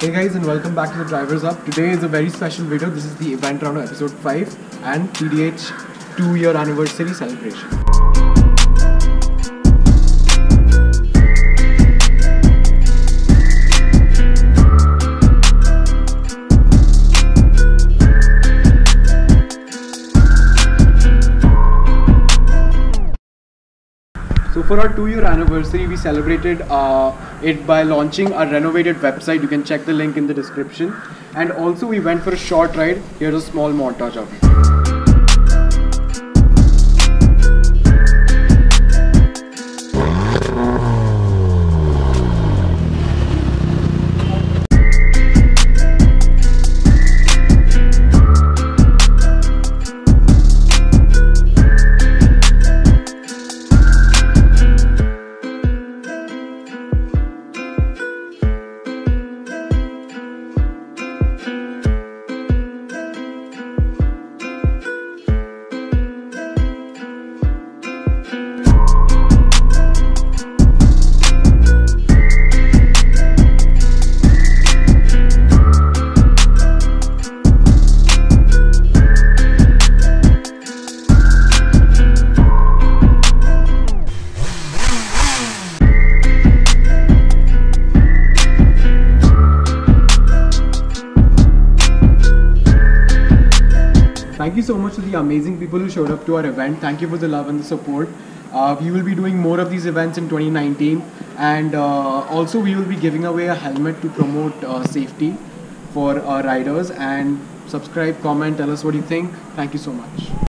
Hey guys and welcome back to the Drivers Hub. Today is a very special video. This is the Event Round episode 5 and TDH 2 year anniversary celebration. So for our two-year anniversary, we celebrated uh, it by launching a renovated website. You can check the link in the description. And also we went for a short ride. Here's a small montage of it. Thank you so much to the amazing people who showed up to our event. Thank you for the love and the support. Uh, we will be doing more of these events in 2019 and uh, also we will be giving away a helmet to promote uh, safety for our riders and subscribe, comment, tell us what you think. Thank you so much.